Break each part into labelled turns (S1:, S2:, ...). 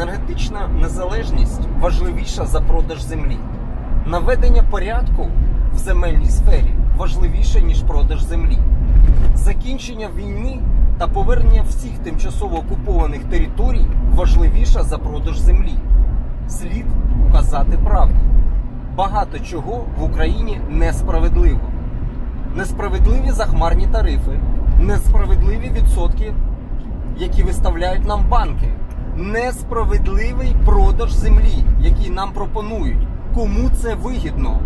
S1: Енергетична незалежність важливіша за продаж землі. Наведення порядку в земельній сфері важливіше, ніж продаж землі. Закінчення війни та повернення всіх тимчасово окупованих територій важливіше за продаж землі. Слід указати правду. Багато чого в Україні несправедливо. Несправедливі захмарні тарифи, несправедливі відсотки, які виставляють нам банки, несправедливий продаж землі, який нам пропонують. Кому це вигідно?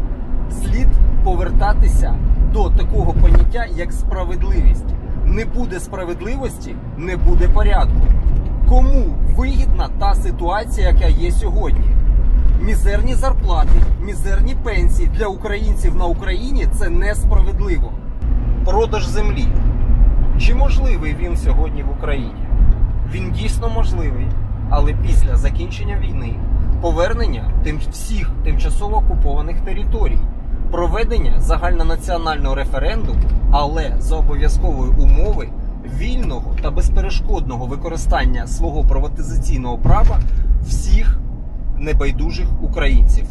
S1: Слід повертатися до такого поняття, як справедливість. Не буде справедливості, не буде порядку. Кому вигідна та ситуація, яка є сьогодні? Мізерні зарплати, мізерні пенсії для українців на Україні це несправедливо. Продаж землі. Чи можливий він сьогодні в Україні? Він дійсно можливий, але після закінчення війни, повернення тим всіх тимчасово окупованих територій, проведення загальнонаціонального референдуму, але за обов'язкової умови вільного та безперешкодного використання свого приватизаційного права всіх небайдужих українців.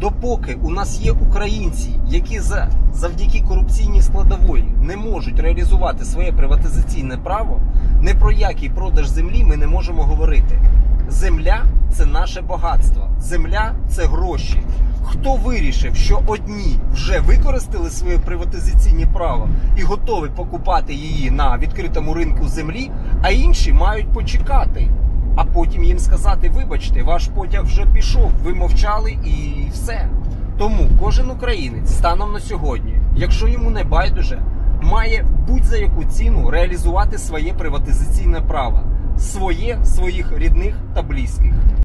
S1: Допоки у нас є українці, які за, завдяки корупційній складової не можуть реалізувати своє приватизаційне право, не про який продаж землі ми не можемо говорити. Земля це наше багатство, земля це гроші. Хто вирішив, що одні вже використали своє приватизаційне право і готові покупати її на відкритому ринку землі, а інші мають почекати а потім їм сказати: вибачте, ваш потяг вже пішов, ви мовчали і все. Тому кожен українець станом на сьогодні, якщо йому не байдуже, має будь-за яку ціну реалізувати своє приватизаційне право, своє, своїх рідних та близьких.